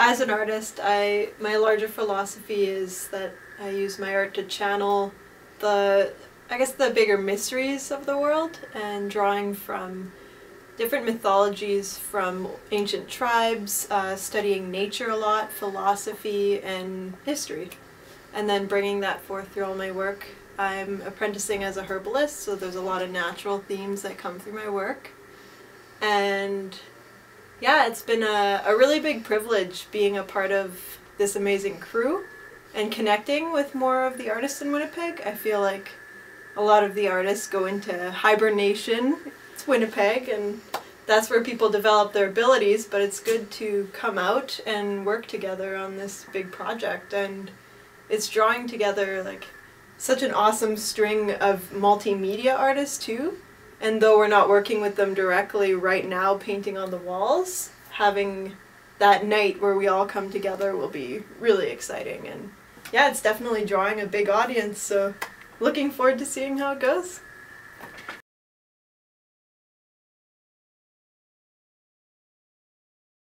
as an artist, I my larger philosophy is that I use my art to channel the I guess the bigger mysteries of the world and drawing from different mythologies from ancient tribes, uh, studying nature a lot, philosophy, and history, and then bringing that forth through all my work. I'm apprenticing as a herbalist, so there's a lot of natural themes that come through my work. And yeah, it's been a, a really big privilege being a part of this amazing crew and connecting with more of the artists in Winnipeg. I feel like a lot of the artists go into hibernation. It's Winnipeg, and that's where people develop their abilities, but it's good to come out and work together on this big project. And it's drawing together like such an awesome string of multimedia artists, too and though we're not working with them directly right now, painting on the walls, having that night where we all come together will be really exciting. And yeah, it's definitely drawing a big audience, so looking forward to seeing how it goes.